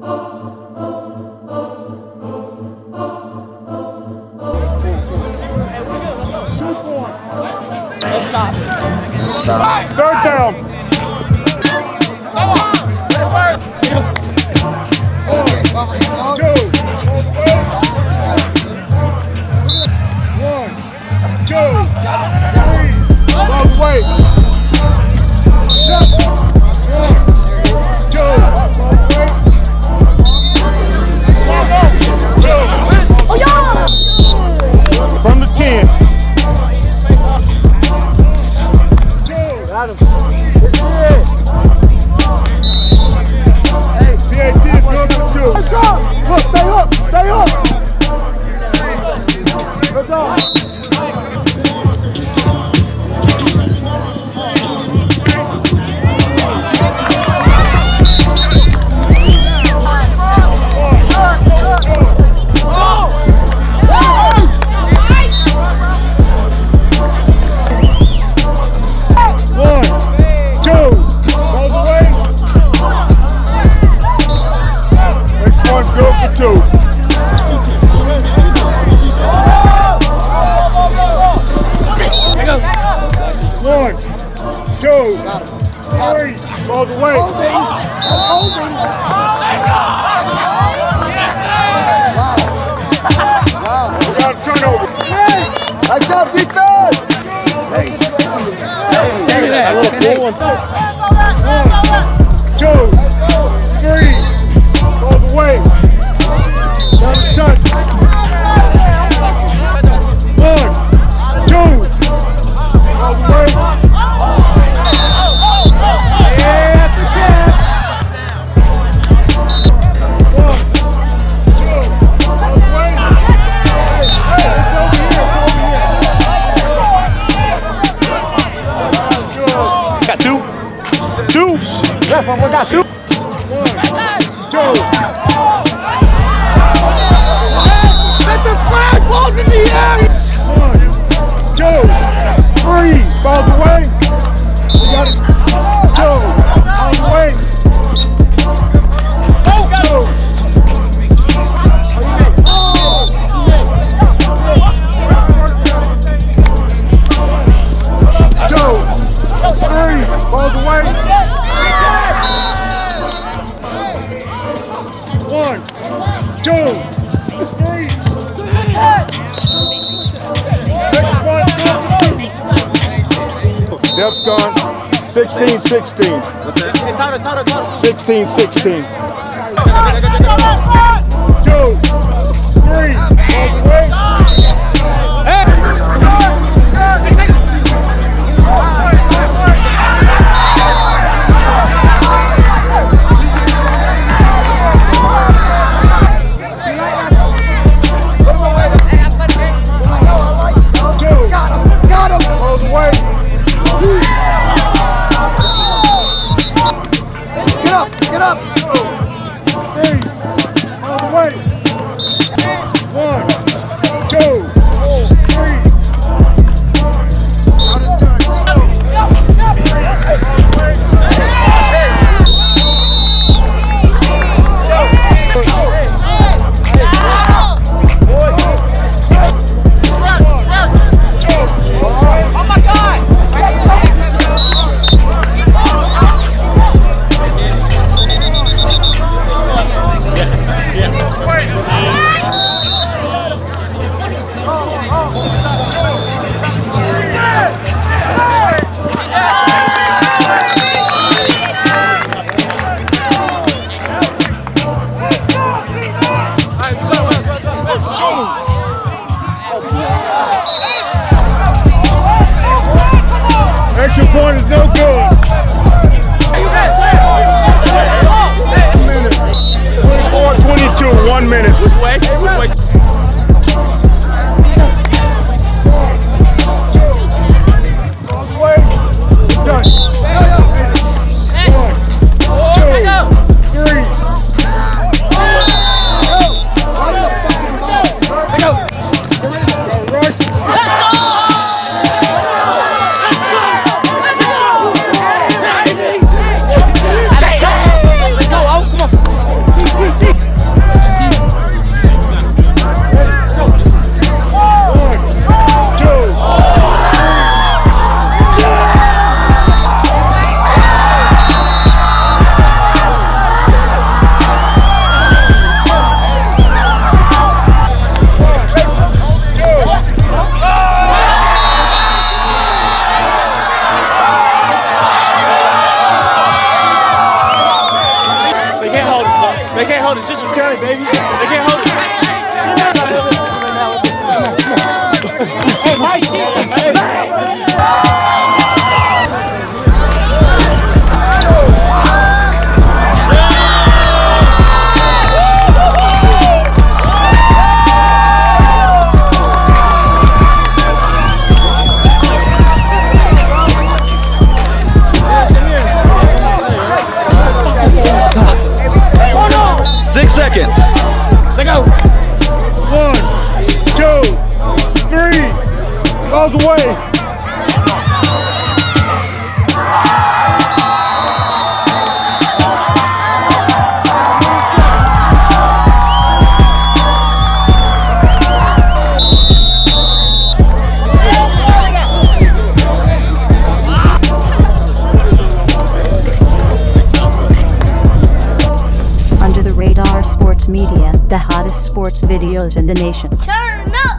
Stop. Stop. Third down. Hold All the way. Holding. Wow. Wow. We got a turnover. Hey. Nice job, defense. Hey. Hey. Hey. Hey. Hey. Hey. Hey. One, two, three. Defcon. 16 16. What's that? It's harder, it's harder, it's harder. 16 16. Two, three. Which way? Which way? Baby. Sports videos in the nation. Turn up!